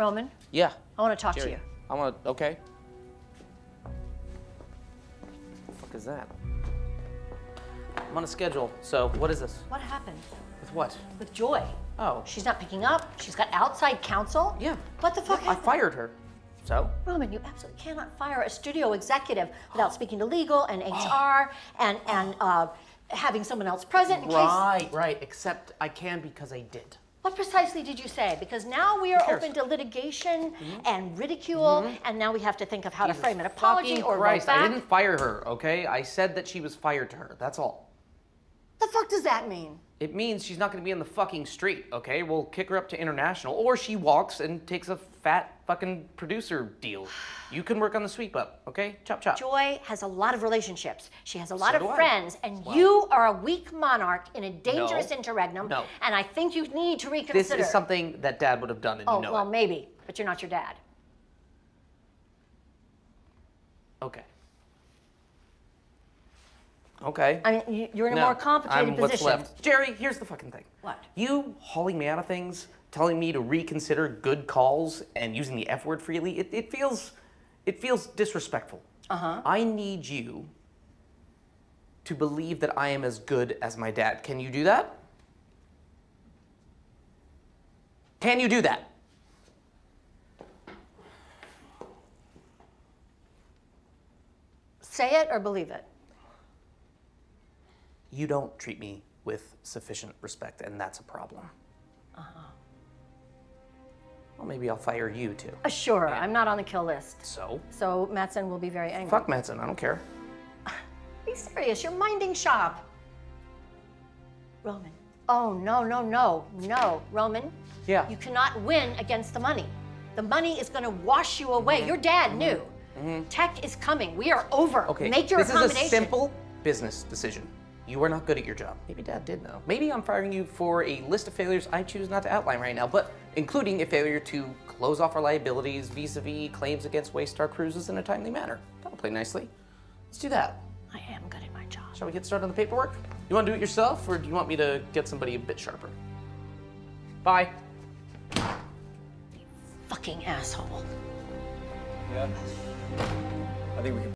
Roman, Yeah. I want to talk Gerri, to you. I want to. Okay. The fuck is that? I'm on a schedule. So what is this? What happened With what? with Joy? Oh. She's not picking up. She's got outside counsel. Yeah. What the fuck I happened? fired her. So? Roman, you absolutely cannot fire a studio executive without speaking to legal and HR and and uh, having someone else present in case. Right, right. Except I can because I did. What precisely did you say? Because now we are open to litigation mm-hmm. and ridicule, mm-hmm. and now we have to think of how to frame an apology fucking or roll Christ, back. I didn't fire her, okay? I said that she was fired to her. That's all. The fuck does that mean? It means she's not gonna be in the fucking street, okay? We'll kick her up to international, or she walks and takes a fat fucking producer deal. You can work on the sweep up, okay? Chop chop. Joy has a lot of relationships. She has a lot So do of I. friends, and you are a weak monarch in a dangerous No. interregnum. No. And I think you need to reconsider. This is something that dad would have done, and Oh you know well, it. maybe, but you're not your dad. Okay. Okay. I mean, you- you're in a No, more complicated I'm what's position. left. Gerri, here's the fucking thing. What? You hauling me out of things, telling me to reconsider good calls and using the F word freely, it, it feels it feels disrespectful. Uh-huh. I need you to believe that I am as good as my dad. Can you do that? Can you do that? Say it or believe it. You don't treat me with sufficient respect, and that's a problem. Uh-huh. Well, maybe I'll fire you too. Uh, sure, I'm not on the kill list. So? So Matsson will be very angry. Fuck Matsson, I don't care. Be serious. You're minding shop. Roman. Oh, no, no, no, no. Roman, Yeah. you cannot win against the money. The money is going to wash you away. Your dad knew. Tech is coming. We are over. Okay, Make your this accommodation. is a simple business decision. You are not good at your job. Maybe Dad did know. Maybe I'm firing you for a list of failures I choose not to outline right now, but including a failure to close off our liabilities vis-a-vis claims against Waystar Cruises in a timely manner. That'll play nicely. Let's do that. I am good at my job. Shall we get started on the paperwork? You want to do it yourself, or do you want me to get somebody a bit sharper? Bye. Fucking asshole. Yeah. I think we can.